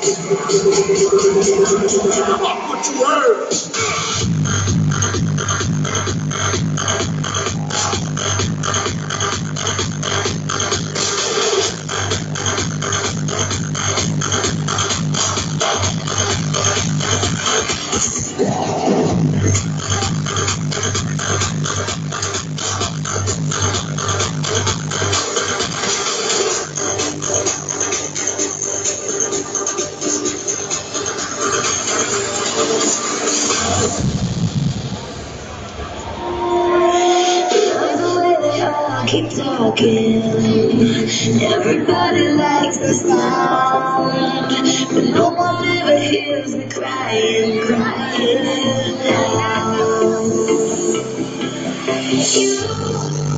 What you heard? Keep talking. Everybody likes the sound, but no one ever hears me crying, crying out. You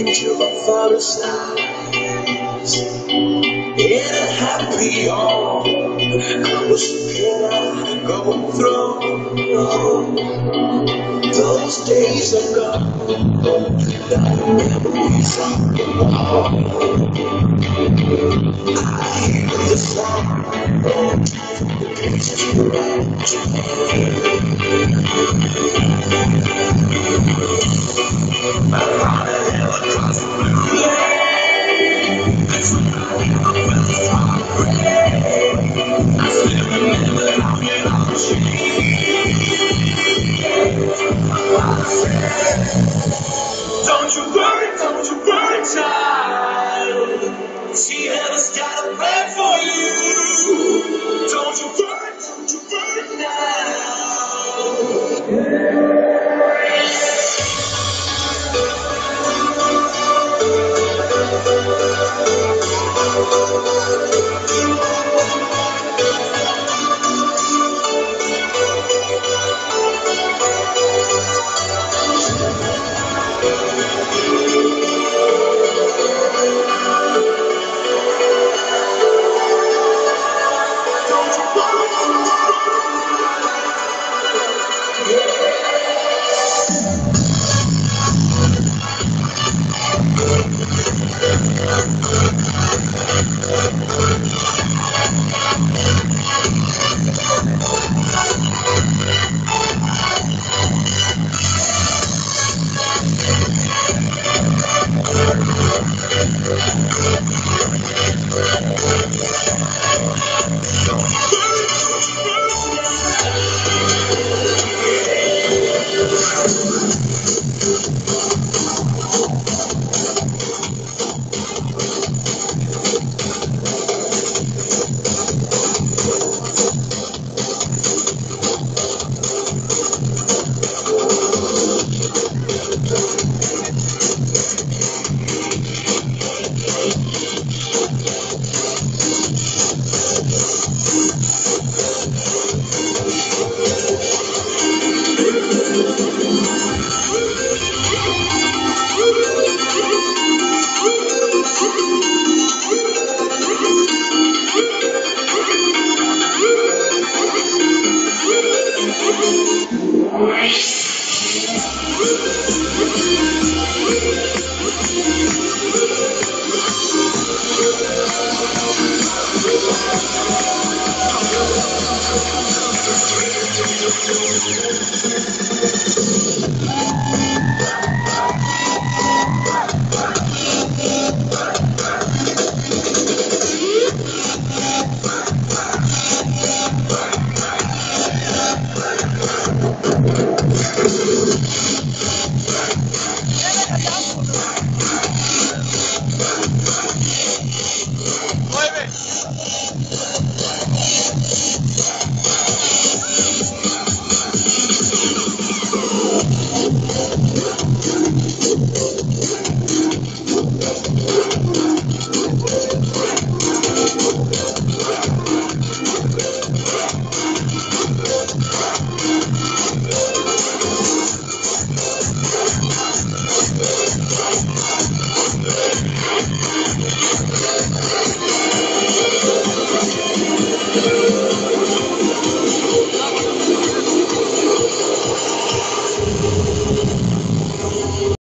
Into my father's eyes. In a happy home, I was scared I'd go through. Those days are gone, the memories on the Don't you worry, don't you worry, child. She has got a plan for you.